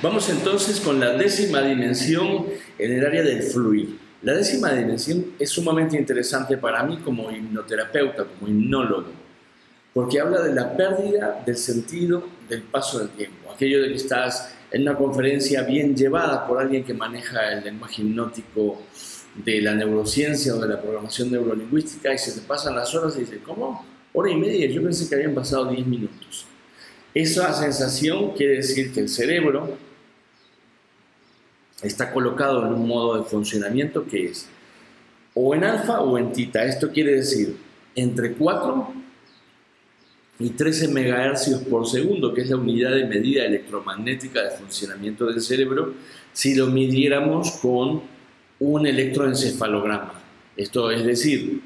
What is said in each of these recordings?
Vamos entonces con la décima dimensión en el área del fluir. La décima dimensión es sumamente interesante para mí como hipnoterapeuta, como hipnólogo, porque habla de la pérdida del sentido del paso del tiempo. Aquello de que estás en una conferencia bien llevada por alguien que maneja el lenguaje hipnótico de la neurociencia o de la programación neurolingüística y se te pasan las horas y dices, ¿cómo? Hora y media, yo pensé que habían pasado 10 minutos. Esa sensación quiere decir que el cerebro está colocado en un modo de funcionamiento que es o en alfa o en tita. Esto quiere decir entre 4 y 13 MHz por segundo, que es la unidad de medida electromagnética de funcionamiento del cerebro, si lo midiéramos con un electroencefalograma. Esto es decir,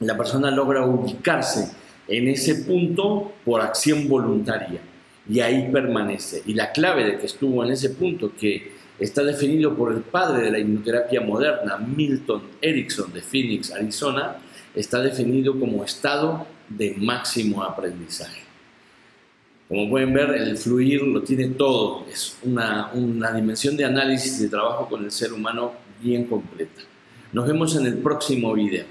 la persona logra ubicarse en ese punto por acción voluntaria y ahí permanece. Y la clave de que estuvo en ese punto, que está definido por el padre de la hipnoterapia moderna, Milton Erickson de Phoenix, Arizona, está definido como estado de máximo aprendizaje. Como pueden ver, el fluir lo tiene todo, es una, una dimensión de análisis de trabajo con el ser humano bien completa. Nos vemos en el próximo video.